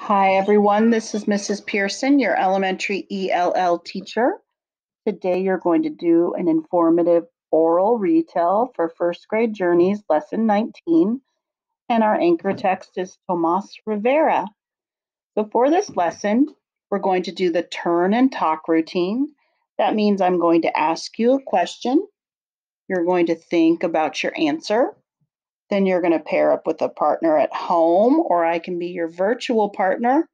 Hi, everyone. This is Mrs. Pearson, your elementary ELL teacher. Today, you're going to do an informative oral retell for first grade journeys, lesson 19. And our anchor text is Tomas Rivera. Before this lesson, we're going to do the turn and talk routine. That means I'm going to ask you a question. You're going to think about your answer. Then you're going to pair up with a partner at home, or I can be your virtual partner.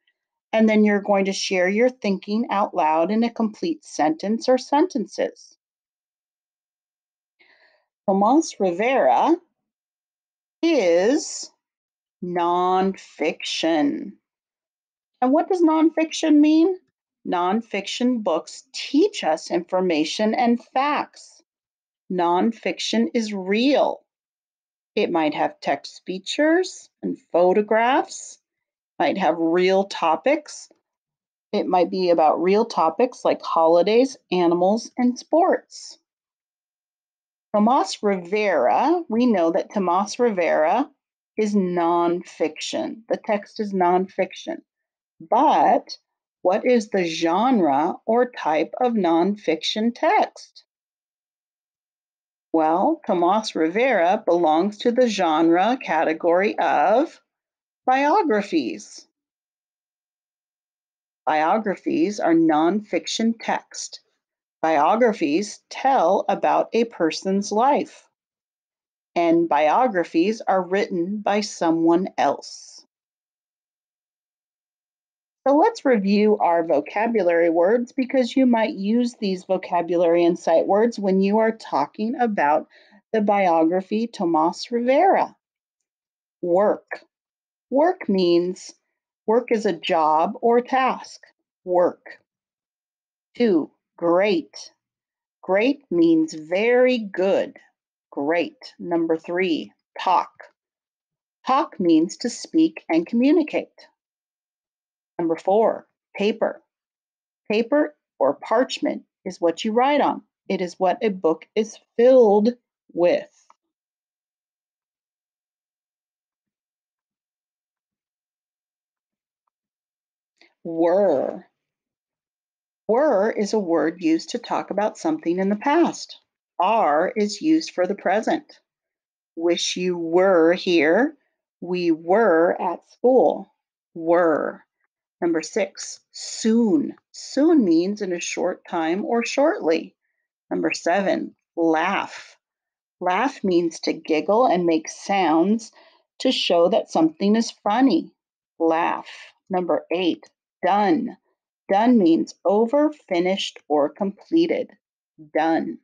And then you're going to share your thinking out loud in a complete sentence or sentences. Tomas Rivera is nonfiction. And what does nonfiction mean? Nonfiction books teach us information and facts. Nonfiction is real. It might have text features and photographs, might have real topics. It might be about real topics like holidays, animals, and sports. Tomas Rivera, we know that Tomas Rivera is nonfiction. The text is nonfiction. But what is the genre or type of nonfiction text? Well, Tomas Rivera belongs to the genre category of biographies. Biographies are nonfiction text. Biographies tell about a person's life, and biographies are written by someone else. So let's review our vocabulary words because you might use these vocabulary and sight words when you are talking about the biography Tomas Rivera. Work. Work means work is a job or task. Work. Two, great. Great means very good. Great. Number three, talk. Talk means to speak and communicate. Number four, paper. Paper or parchment is what you write on. It is what a book is filled with. Were. Were is a word used to talk about something in the past. Are is used for the present. Wish you were here. We were at school. Were. Number six, soon. Soon means in a short time or shortly. Number seven, laugh. Laugh means to giggle and make sounds to show that something is funny. Laugh. Number eight, done. Done means over, finished, or completed. Done.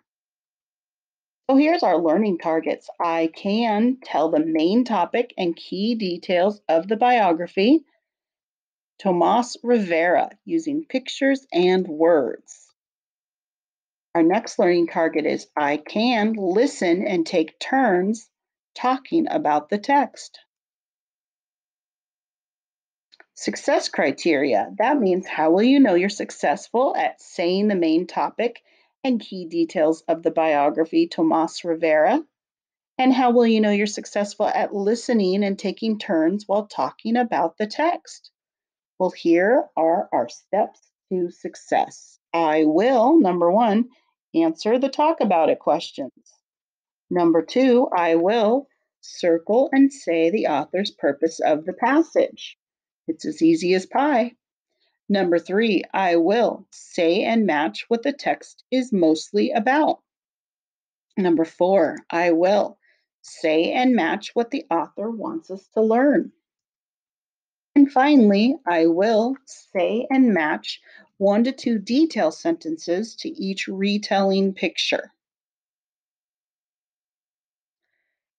So here's our learning targets. I can tell the main topic and key details of the biography. Tomas Rivera using pictures and words. Our next learning target is I can listen and take turns talking about the text. Success criteria. That means how will you know you're successful at saying the main topic and key details of the biography Tomas Rivera? And how will you know you're successful at listening and taking turns while talking about the text? Well, here are our steps to success. I will, number one, answer the talk about it questions. Number two, I will circle and say the author's purpose of the passage. It's as easy as pie. Number three, I will say and match what the text is mostly about. Number four, I will say and match what the author wants us to learn. And finally, I will say and match one to two detail sentences to each retelling picture.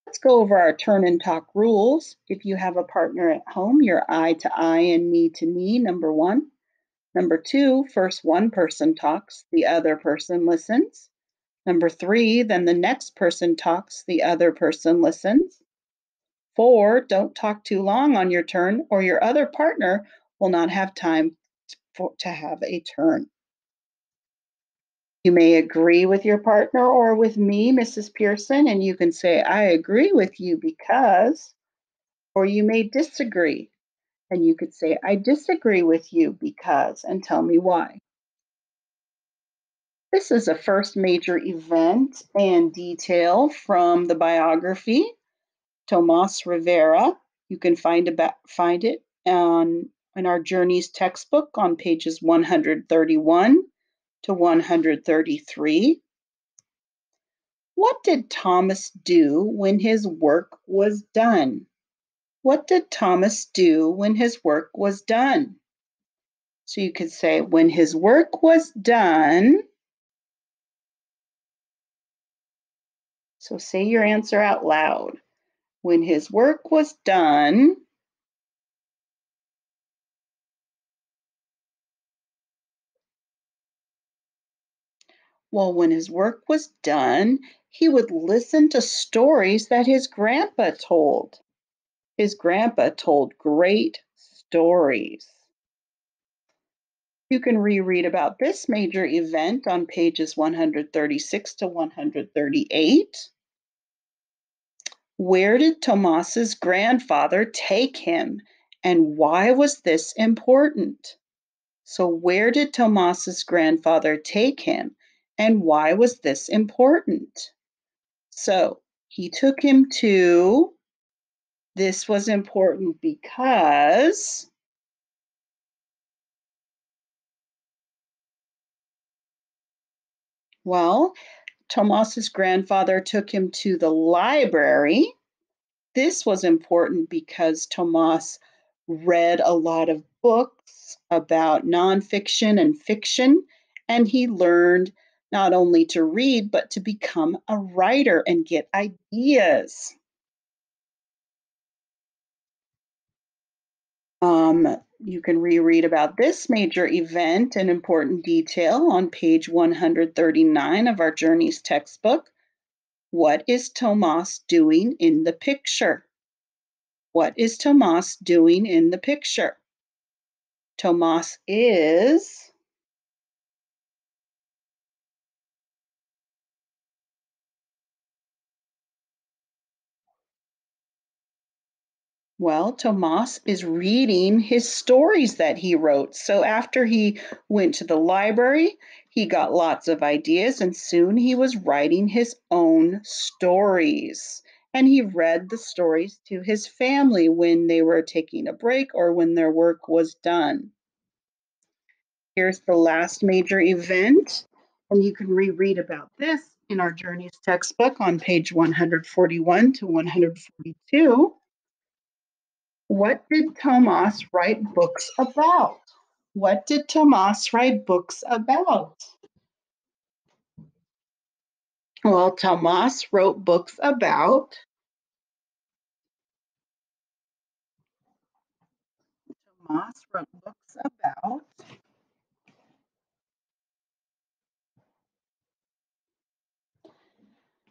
Let's go over our turn and talk rules. If you have a partner at home, you're eye to eye and me to me, number one. Number two, first one person talks, the other person listens. Number three, then the next person talks, the other person listens. Four, don't talk too long on your turn, or your other partner will not have time for, to have a turn. You may agree with your partner or with me, Mrs. Pearson, and you can say, I agree with you because, or you may disagree. And you could say, I disagree with you because, and tell me why. This is a first major event and detail from the biography, Tomas Rivera. You can find, about, find it on, in our Journeys textbook on pages 131 to 133. What did Thomas do when his work was done? What did Thomas do when his work was done? So you could say, when his work was done, So say your answer out loud. When his work was done, well, when his work was done, he would listen to stories that his grandpa told. His grandpa told great stories. You can reread about this major event on pages 136 to 138. Where did Tomas's grandfather take him and why was this important? So, where did Tomas's grandfather take him and why was this important? So, he took him to, this was important because Well, Tomas's grandfather took him to the library. This was important because Tomas read a lot of books about nonfiction and fiction, and he learned not only to read, but to become a writer and get ideas. Um, you can reread about this major event in important detail on page 139 of our Journeys textbook. What is Tomas doing in the picture? What is Tomas doing in the picture? Tomas is Well, Tomas is reading his stories that he wrote. So after he went to the library, he got lots of ideas and soon he was writing his own stories. And he read the stories to his family when they were taking a break or when their work was done. Here's the last major event, and you can reread about this in our Journeys textbook on page 141 to 142. What did Tomas write books about? What did Tomas write books about? Well, Tomas wrote books about Tomas wrote books about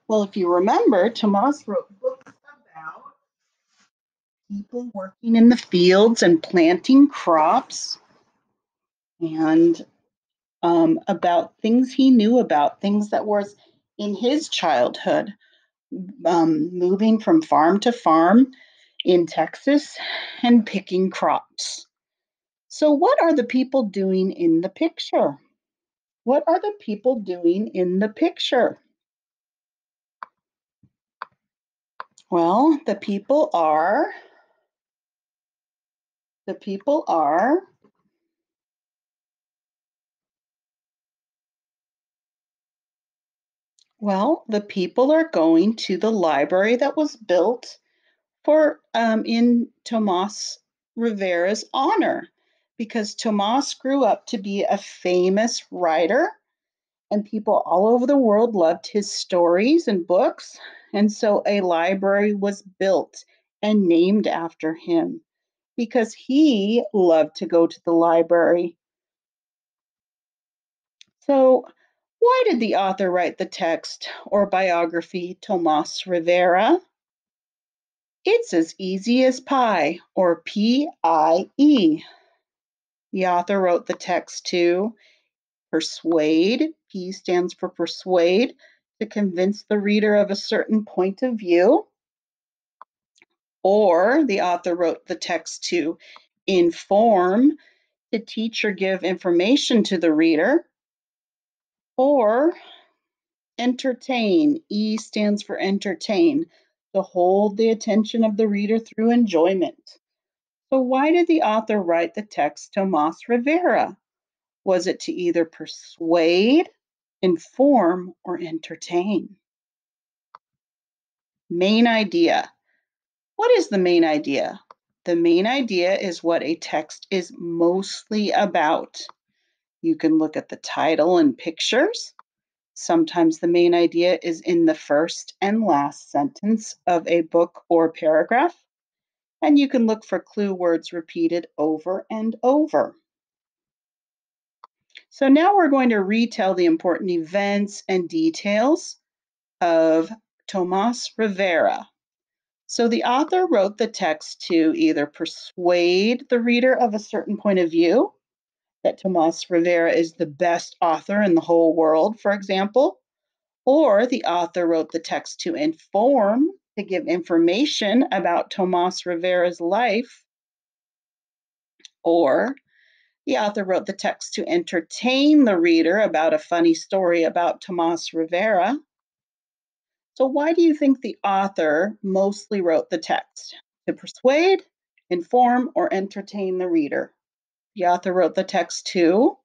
Well, if you remember, Tomas wrote books people working in the fields and planting crops and um, about things he knew about, things that was in his childhood, um, moving from farm to farm in Texas and picking crops. So, what are the people doing in the picture? What are the people doing in the picture? Well, the people are the people are Well, the people are going to the library that was built for um, in Tomas Rivera's honor because Tomas grew up to be a famous writer and people all over the world loved his stories and books. And so a library was built and named after him because he loved to go to the library. So, why did the author write the text or biography Tomas Rivera? It's as easy as pie or P I E. The author wrote the text to persuade, P stands for persuade, to convince the reader of a certain point of view or the author wrote the text to Inform, to teach or give information to the reader. Or entertain, E stands for entertain, to hold the attention of the reader through enjoyment. So, why did the author write the text Tomas Rivera? Was it to either persuade, inform, or entertain? Main idea. What is the main idea? The main idea is what a text is mostly about. You can look at the title and pictures. Sometimes the main idea is in the first and last sentence of a book or paragraph. And you can look for clue words repeated over and over. So now we're going to retell the important events and details of Tomas Rivera. So the author wrote the text to either persuade the reader of a certain point of view, that Tomas Rivera is the best author in the whole world, for example, or the author wrote the text to inform, to give information about Tomas Rivera's life, or the author wrote the text to entertain the reader about a funny story about Tomas Rivera. So, why do you think the author mostly wrote the text? To persuade, inform, or entertain the reader? The author wrote the text to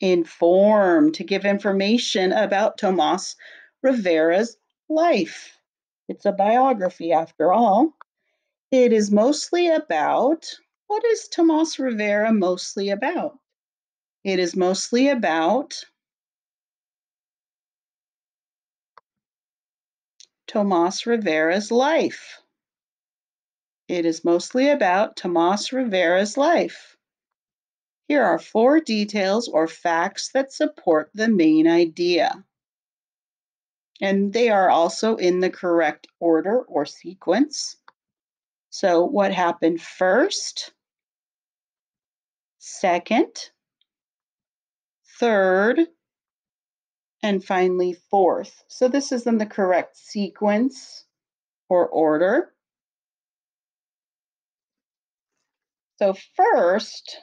inform, to give information about Tomas Rivera's life. It's a biography after all. It is mostly about what is Tomas Rivera mostly about? It is mostly about Tomas Rivera's life. It is mostly about Tomas Rivera's life. Here are four details or facts that support the main idea. And they are also in the correct order or sequence. So, what happened first, second, third, and finally fourth. So, this is in the correct sequence or order. So, first,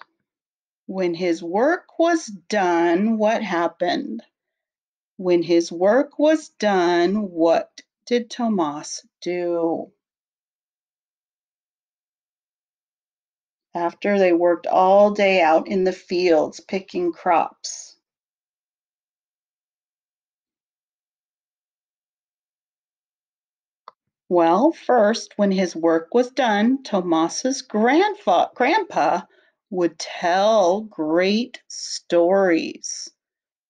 when his work was done, what happened? When his work was done, what did Tomas do? After they worked all day out in the fields picking crops. Well, first, when his work was done, Tomas's grandfa- grandpa would tell great stories.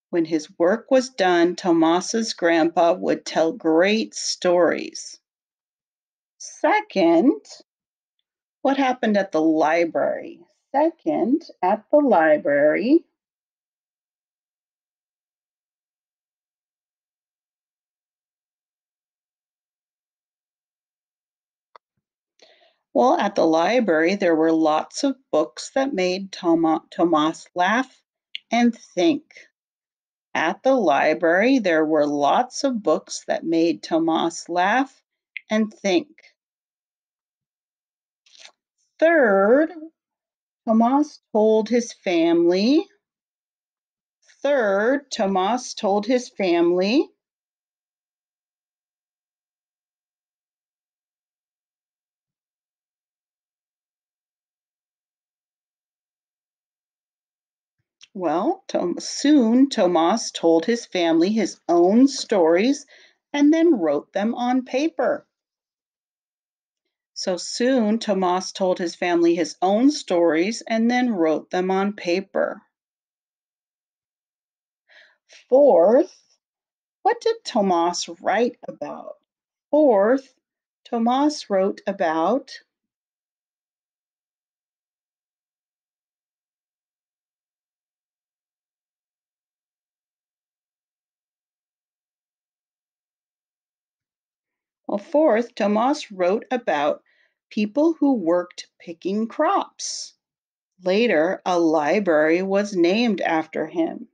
When his work was done, Tomas's grandpa would tell great stories. Second, what happened at the library? Second, at the library, Well, at the library, there were lots of books that made Toma- Tomas laugh and think. At the library, there were lots of books that made Tomas laugh and think. Third, Tomas told his family. Third, Tomas told his family Well, Tom- soon Tomas told his family his own stories and then wrote them on paper. So soon Tomas told his family his own stories and then wrote them on paper. Fourth, what did Tomas write about? Fourth, Tomas wrote about Well, fourth, Tomas wrote about people who worked picking crops. Later, a library was named after him.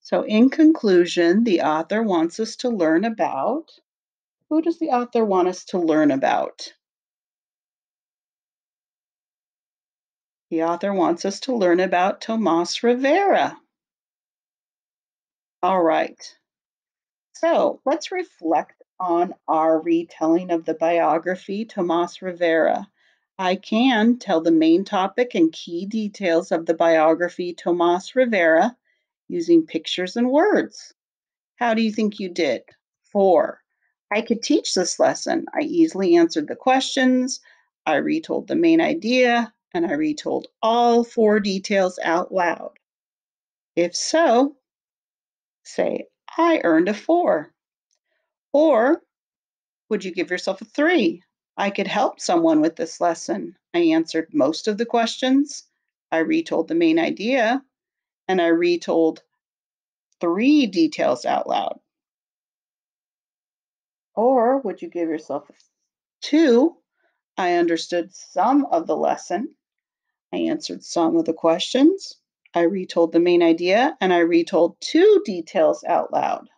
So, in conclusion, the author wants us to learn about who does the author want us to learn about? The author wants us to learn about Tomas Rivera. All right. So let's reflect on our retelling of the biography Tomas Rivera. I can tell the main topic and key details of the biography Tomas Rivera using pictures and words. How do you think you did? Four. I could teach this lesson. I easily answered the questions. I retold the main idea and I retold all four details out loud. If so, say, I earned a four. Or would you give yourself a three? I could help someone with this lesson. I answered most of the questions. I retold the main idea and I retold three details out loud. Or would you give yourself a two? I understood some of the lesson. I answered some of the questions. I retold the main idea and I retold two details out loud.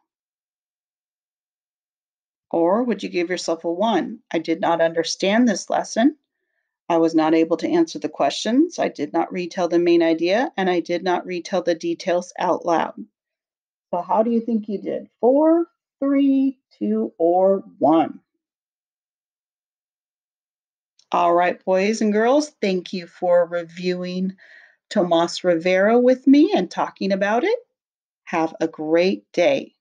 Or would you give yourself a one? I did not understand this lesson. I was not able to answer the questions. I did not retell the main idea and I did not retell the details out loud. So, how do you think you did? Four, three, two, or one? All right, boys and girls, thank you for reviewing Tomas Rivera with me and talking about it. Have a great day.